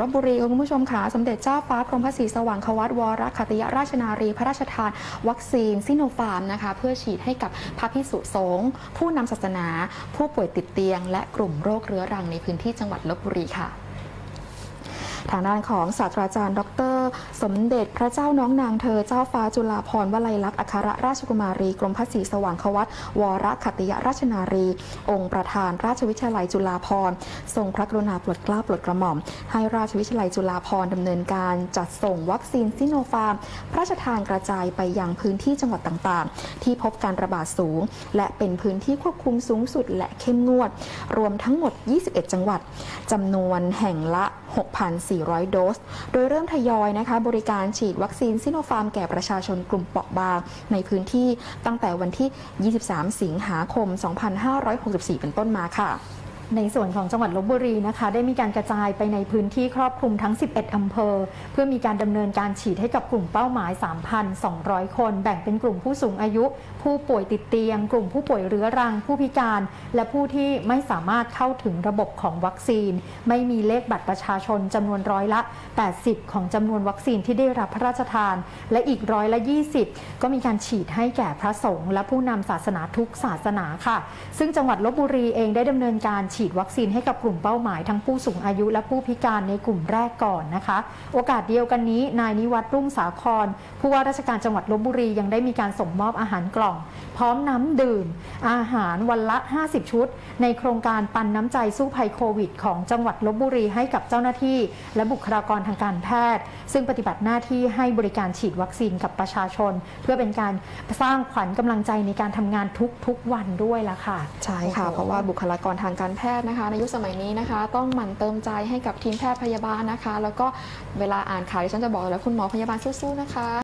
ลพบุรีคุณผู้ชมค่ะสมเด็จเจ้าฟ้ากรมพระศรีสวางควัฒนวรขัตติยราชนารี พระราชทาน วัคซีนซิโนฟาร์มนะคะเพื่อฉีดให้กับพระภิกษุสงฆ์ผู้นำศาสนา ผู้ป่วยติดเตียง และกลุ่มโรคเรื้อรังในพื้นที่จังหวัดลพบุรีค่ะ ทางด้านของศาสตราจารย์ ดร สมเด็จพระเจ้าน้องนางเธอเจ้าฟ้าจุฬาภรณ์วลัยลักษณ์อัครราชกุมารี กรมพระศรีสวางควัฒนวรขัตติยราชนารี องค์ประธานราชวิทยาลัยจุฬาภรณ์ทรงพระกรุณาโปรดเกล้าโปรดกระหม่อม ให้ราชวิทยาลัยจุฬาภรณ์ดำเนินการจัดส่งวัคซีนซิโนฟาร์มพระราชทานกระจายไปยังพื้นที่จังหวัดต่างๆ ที่พบการระบาดสูง และเป็นพื้นที่ควบคุมสูงสุด และเข้มงวด รวมทั้งหมด 21 จังหวัดจำนวนแห่งละ 6,400 400 โดส โดยเริ่มทยอยนะคะบริการฉีดวัคซีนซิโนฟาร์มแก่ประชาชนกลุ่มเปราะบาง ในพื้นที่ตั้งแต่วันที่ 23 สิงหาคม 2564 เป็นต้นมาค่ะ ในส่วนของจังหวัดลบบุรีนะคะได้มีการกระจายไปในพื้นที่ครอบคลุมทั้ง 11 อำเภอ เพื่อมีการดำเนินการฉีดให้กับกลุ่มเป้าหมาย 3,200 คน แบ่งเป็นกลุ่มผู้สูงอายุ ผู้ป่วยติดเตียง กลุ่มผู้ป่วยเรื้อรัง ผู้พิการ และผู้ที่ไม่สามารถเข้าถึงระบบของวัคซีน ไม่มีเลขบัตรประชาชนจำนวนร้อยละ 80 ของจำนวนวัคซีนที่ได้รับพระราชทาน และอีกร้อยละ 20 ก็มีการฉีดให้แก่พระสงฆ์และผู้นำศาสนาทุกศาสนาค่ะ ซึ่งจังหวัดลบบุรีเองได้ดำเนินการฉีดวัคซีนให้กับกลุ่มเป้าหมาย ทั้งผู้สูงอายุและผู้พิการในกลุ่มแรกก่อนนะคะ โอกาสเดียวกันนี้ นายนิวัฒน์รุ่งสาคร ผู้ว่าราชการจังหวัดลบบุรียังได้มีการส่งมอบอาหารกล่อง พร้อมน้ำดื่ม อาหารวันละ 50 ชุด ในโครงการปันน้ำใจสู้ภัยโควิด ของจังหวัดลบบุรีให้กับเจ้าหน้าที่ และบุคลากรทางการแพทย์ ซึ่งปฏิบัติหน้าที่ให้บริการฉีดวัคซีนกับประชาชน เพื่อเป็นการสร้างขวัญกำลังใจในการทำงานทุกๆวันด้วยล่ะค่ะ ใช่ค่ะ เพราะว่าบุคลากรทางการแพทย์นะคะในยุคสมัยนี้นะคะ ต้องหมั่นเติมใจให้กับทีมแพทย์พยาบาลนะคะ แล้วก็เวลาอ่านข่าวดิฉันจะบอกอยู่แล้วคุณหมอพยาบาลสู้ๆนะคะ